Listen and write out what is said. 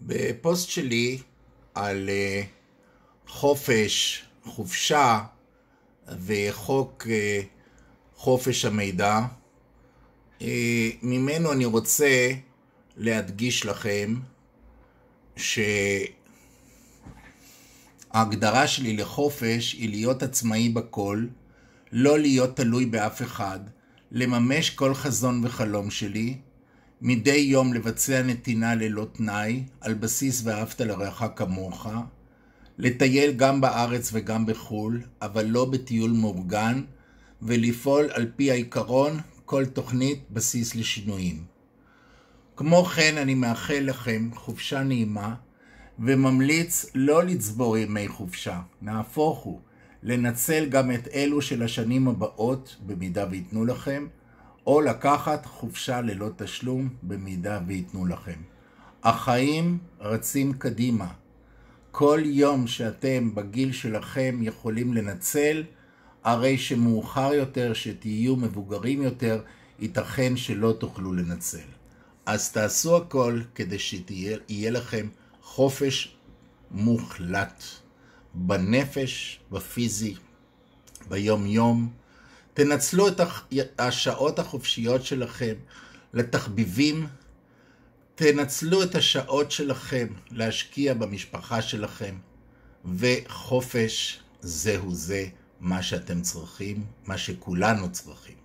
בפוסט שלי על אה, חופש, חופשה וחוק אה, חופש המידע, אה, ממנו אני רוצה להדגיש לכם שההגדרה שלי לחופש היא להיות עצמאי בכל, לא להיות תלוי באף אחד, לממש כל חזון וחלום שלי, מדי יום לבצע נתינה ללא תנאי, על בסיס ואהבת לרעך כמוך, לטייל גם בארץ וגם בחו"ל, אבל לא בטיול מאורגן, ולפעול על פי העיקרון כל תוכנית בסיס לשינויים. כמו כן אני מאחל לכם חופשה נעימה, וממליץ לא לצבור ימי חופשה, נהפוך הוא, לנצל גם את אלו של השנים הבאות, במידה וייתנו לכם, או לקחת חופשה ללא תשלום, במידה וייתנו לכם. החיים רצים קדימה. כל יום שאתם בגיל שלכם יכולים לנצל, הרי שמאוחר יותר, שתהיו מבוגרים יותר, ייתכן שלא תוכלו לנצל. אז תעשו הכל כדי שיהיה לכם חופש מוחלט בנפש, בפיזי, ביום-יום. תנצלו את השעות החופשיות שלכם לתחביבים, תנצלו את השעות שלכם להשקיע במשפחה שלכם, וחופש זהו זה מה שאתם צריכים, מה שכולנו צריכים.